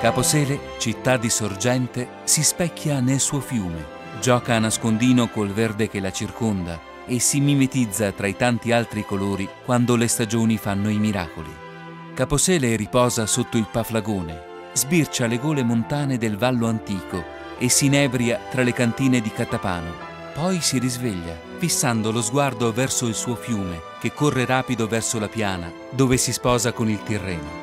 Caposele, città di sorgente, si specchia nel suo fiume, gioca a nascondino col verde che la circonda e si mimetizza tra i tanti altri colori quando le stagioni fanno i miracoli. Caposele riposa sotto il Paflagone, sbircia le gole montane del Vallo Antico e si inebria tra le cantine di Catapano. Poi si risveglia, fissando lo sguardo verso il suo fiume, che corre rapido verso la piana, dove si sposa con il Tirreno.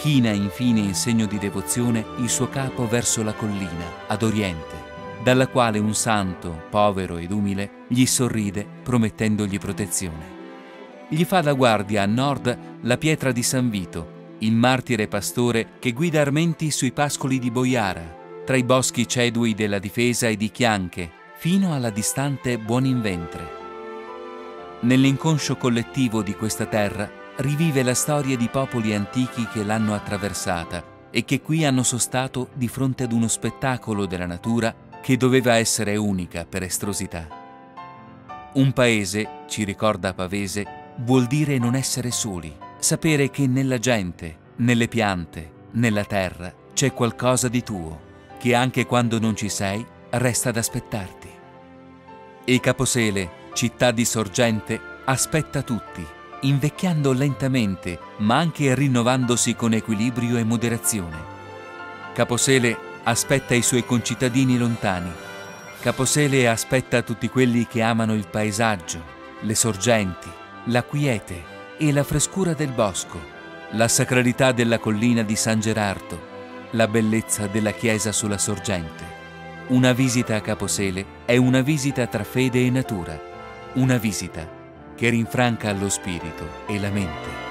China infine in segno di devozione il suo capo verso la collina, ad oriente, dalla quale un santo, povero ed umile, gli sorride promettendogli protezione. Gli fa da guardia a nord la pietra di San Vito, il martire pastore che guida armenti sui pascoli di Boiara, tra i boschi cedui della difesa e di Chianche, fino alla distante Buoninventre. Nell'inconscio collettivo di questa terra rivive la storia di popoli antichi che l'hanno attraversata e che qui hanno sostato di fronte ad uno spettacolo della natura che doveva essere unica per estrosità. Un paese, ci ricorda Pavese, vuol dire non essere soli, sapere che nella gente, nelle piante, nella terra c'è qualcosa di tuo, che anche quando non ci sei resta ad aspettarti. E Caposele, città di sorgente, aspetta tutti invecchiando lentamente, ma anche rinnovandosi con equilibrio e moderazione. Caposele aspetta i suoi concittadini lontani. Caposele aspetta tutti quelli che amano il paesaggio, le sorgenti, la quiete e la frescura del bosco, la sacralità della collina di San Gerardo, la bellezza della chiesa sulla sorgente. Una visita a Caposele è una visita tra fede e natura, una visita che rinfranca lo spirito e la mente.